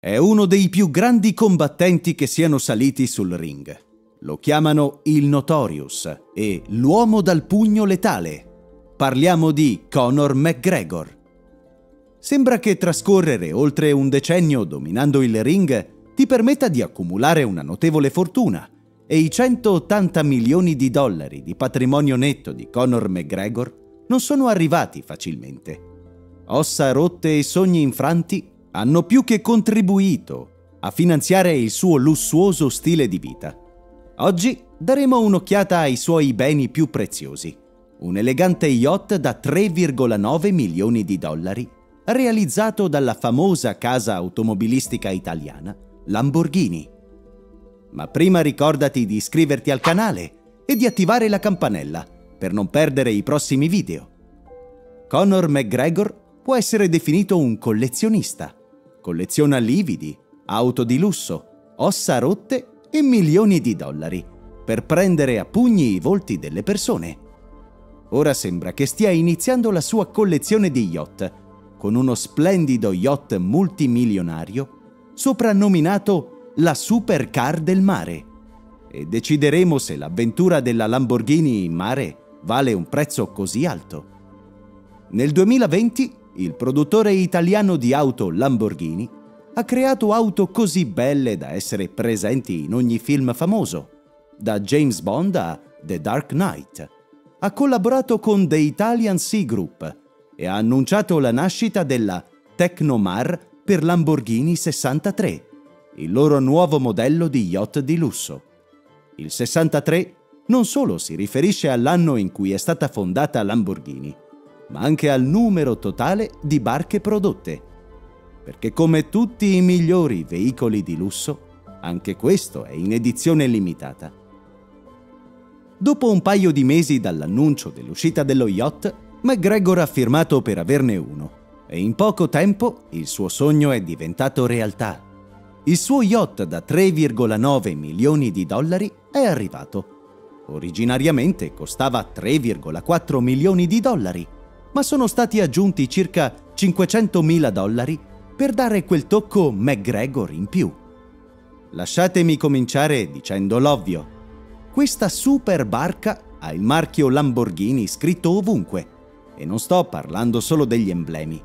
È uno dei più grandi combattenti che siano saliti sul ring. Lo chiamano il Notorious e l'uomo dal pugno letale. Parliamo di Conor McGregor. Sembra che trascorrere oltre un decennio dominando il ring ti permetta di accumulare una notevole fortuna e i 180 milioni di dollari di patrimonio netto di Conor McGregor non sono arrivati facilmente. Ossa rotte e sogni infranti hanno più che contribuito a finanziare il suo lussuoso stile di vita. Oggi daremo un'occhiata ai suoi beni più preziosi. Un elegante yacht da 3,9 milioni di dollari, realizzato dalla famosa casa automobilistica italiana Lamborghini. Ma prima ricordati di iscriverti al canale e di attivare la campanella per non perdere i prossimi video. Conor McGregor può essere definito un collezionista. Colleziona lividi, auto di lusso, ossa rotte e milioni di dollari per prendere a pugni i volti delle persone. Ora sembra che stia iniziando la sua collezione di yacht, con uno splendido yacht multimilionario soprannominato la supercar del mare e decideremo se l'avventura della Lamborghini in mare vale un prezzo così alto. Nel 2020 il produttore italiano di auto Lamborghini ha creato auto così belle da essere presenti in ogni film famoso, da James Bond a The Dark Knight. Ha collaborato con The Italian Sea Group e ha annunciato la nascita della Tecnomar per Lamborghini 63 il loro nuovo modello di yacht di lusso. Il 63 non solo si riferisce all'anno in cui è stata fondata Lamborghini, ma anche al numero totale di barche prodotte. Perché come tutti i migliori veicoli di lusso, anche questo è in edizione limitata. Dopo un paio di mesi dall'annuncio dell'uscita dello yacht, McGregor ha firmato per averne uno e in poco tempo il suo sogno è diventato realtà. Il suo yacht da 3,9 milioni di dollari è arrivato. Originariamente costava 3,4 milioni di dollari, ma sono stati aggiunti circa 500 mila dollari per dare quel tocco McGregor in più. Lasciatemi cominciare dicendo l'ovvio. Questa super barca ha il marchio Lamborghini scritto ovunque e non sto parlando solo degli emblemi.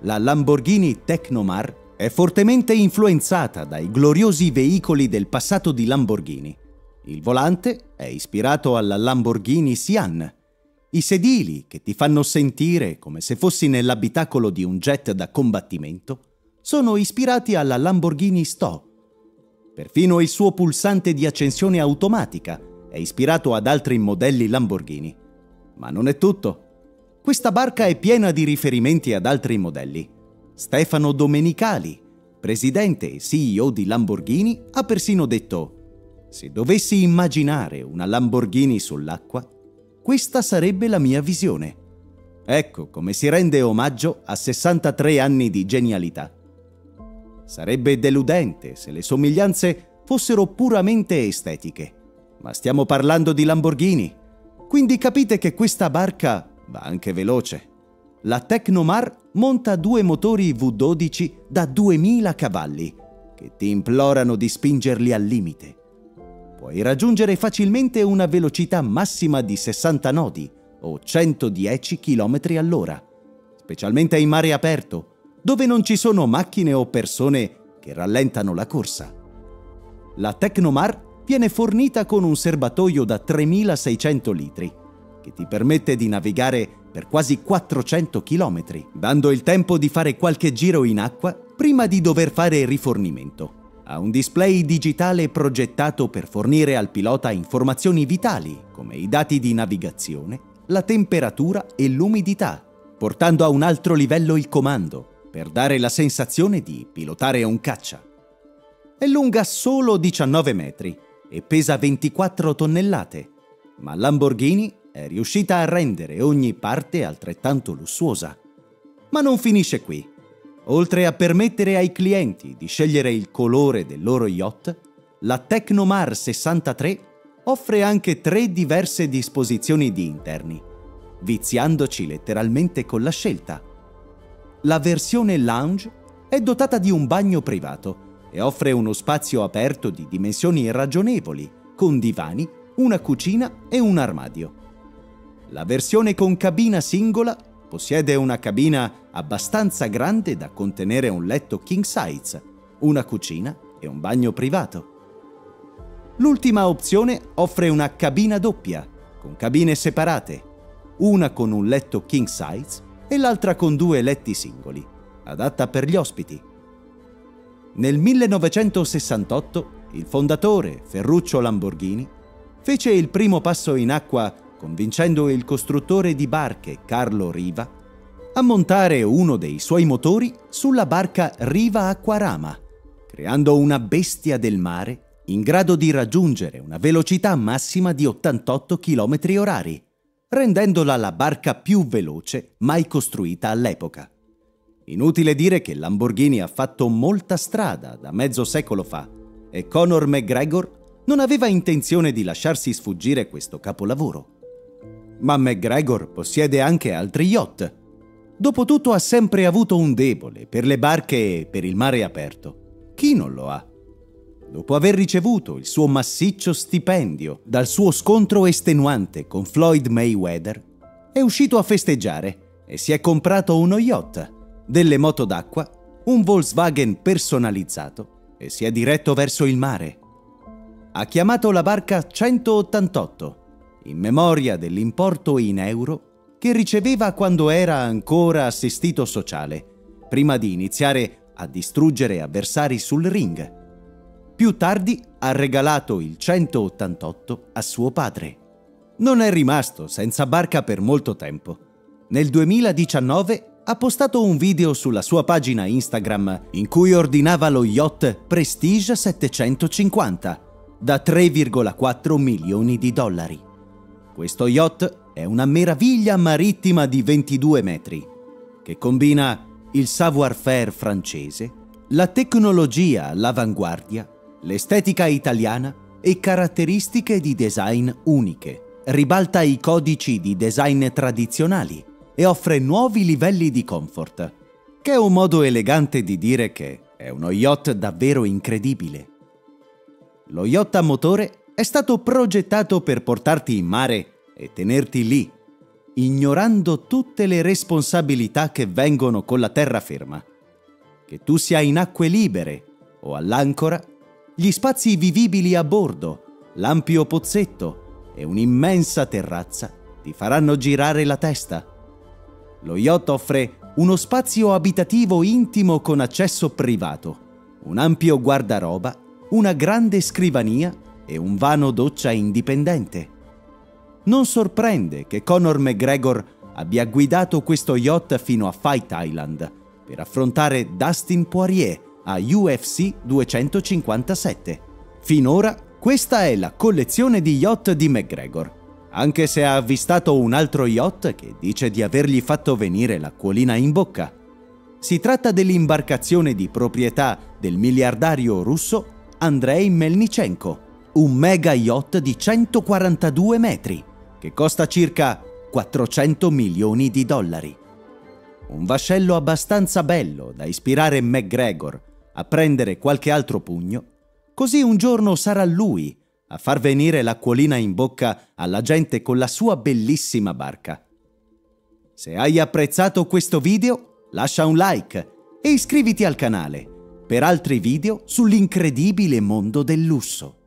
La Lamborghini Tecnomar è fortemente influenzata dai gloriosi veicoli del passato di Lamborghini. Il volante è ispirato alla Lamborghini Sian. I sedili, che ti fanno sentire come se fossi nell'abitacolo di un jet da combattimento, sono ispirati alla Lamborghini Sto. Perfino il suo pulsante di accensione automatica è ispirato ad altri modelli Lamborghini. Ma non è tutto. Questa barca è piena di riferimenti ad altri modelli. Stefano Domenicali, presidente e CEO di Lamborghini, ha persino detto se dovessi immaginare una Lamborghini sull'acqua, questa sarebbe la mia visione. Ecco come si rende omaggio a 63 anni di genialità. Sarebbe deludente se le somiglianze fossero puramente estetiche, ma stiamo parlando di Lamborghini, quindi capite che questa barca va anche veloce. La Tecnomar monta due motori V12 da 2000 cavalli, che ti implorano di spingerli al limite. Puoi raggiungere facilmente una velocità massima di 60 nodi o 110 km all'ora, specialmente in mare aperto, dove non ci sono macchine o persone che rallentano la corsa. La Tecnomar viene fornita con un serbatoio da 3600 litri, che ti permette di navigare per quasi 400 km, dando il tempo di fare qualche giro in acqua prima di dover fare rifornimento. Ha un display digitale progettato per fornire al pilota informazioni vitali, come i dati di navigazione, la temperatura e l'umidità, portando a un altro livello il comando, per dare la sensazione di pilotare un caccia. È lunga solo 19 metri e pesa 24 tonnellate, ma Lamborghini è riuscita a rendere ogni parte altrettanto lussuosa. Ma non finisce qui. Oltre a permettere ai clienti di scegliere il colore del loro yacht, la Tecnomar 63 offre anche tre diverse disposizioni di interni, viziandoci letteralmente con la scelta. La versione lounge è dotata di un bagno privato e offre uno spazio aperto di dimensioni ragionevoli, con divani, una cucina e un armadio. La versione con cabina singola possiede una cabina abbastanza grande da contenere un letto king size, una cucina e un bagno privato. L'ultima opzione offre una cabina doppia, con cabine separate, una con un letto king size e l'altra con due letti singoli, adatta per gli ospiti. Nel 1968 il fondatore Ferruccio Lamborghini fece il primo passo in acqua convincendo il costruttore di barche Carlo Riva a montare uno dei suoi motori sulla barca Riva Acquarama, creando una bestia del mare in grado di raggiungere una velocità massima di 88 km orari, rendendola la barca più veloce mai costruita all'epoca. Inutile dire che Lamborghini ha fatto molta strada da mezzo secolo fa e Conor McGregor non aveva intenzione di lasciarsi sfuggire questo capolavoro. Ma McGregor possiede anche altri yacht. Dopotutto ha sempre avuto un debole per le barche e per il mare aperto. Chi non lo ha? Dopo aver ricevuto il suo massiccio stipendio dal suo scontro estenuante con Floyd Mayweather, è uscito a festeggiare e si è comprato uno yacht delle moto d'acqua, un Volkswagen personalizzato e si è diretto verso il mare. Ha chiamato la barca 188 in memoria dell'importo in euro che riceveva quando era ancora assistito sociale, prima di iniziare a distruggere avversari sul ring. Più tardi ha regalato il 188 a suo padre. Non è rimasto senza barca per molto tempo. Nel 2019 ha postato un video sulla sua pagina Instagram in cui ordinava lo yacht Prestige 750 da 3,4 milioni di dollari. Questo yacht è una meraviglia marittima di 22 metri che combina il savoir-faire francese, la tecnologia all'avanguardia, l'estetica italiana e caratteristiche di design uniche. Ribalta i codici di design tradizionali e offre nuovi livelli di comfort, che è un modo elegante di dire che è uno yacht davvero incredibile. Lo yacht a motore è stato progettato per portarti in mare e tenerti lì, ignorando tutte le responsabilità che vengono con la terraferma. Che tu sia in acque libere o all'ancora, gli spazi vivibili a bordo, l'ampio pozzetto e un'immensa terrazza ti faranno girare la testa. Lo yacht offre uno spazio abitativo intimo con accesso privato, un ampio guardaroba, una grande scrivania e un vano doccia indipendente. Non sorprende che Conor McGregor abbia guidato questo yacht fino a Fight Island per affrontare Dustin Poirier a UFC 257. Finora questa è la collezione di yacht di McGregor anche se ha avvistato un altro yacht che dice di avergli fatto venire l'acquolina in bocca. Si tratta dell'imbarcazione di proprietà del miliardario russo Andrei Melnichenko, un mega yacht di 142 metri, che costa circa 400 milioni di dollari. Un vascello abbastanza bello da ispirare McGregor a prendere qualche altro pugno, così un giorno sarà lui a far venire l'acquolina in bocca alla gente con la sua bellissima barca. Se hai apprezzato questo video, lascia un like e iscriviti al canale per altri video sull'incredibile mondo del lusso.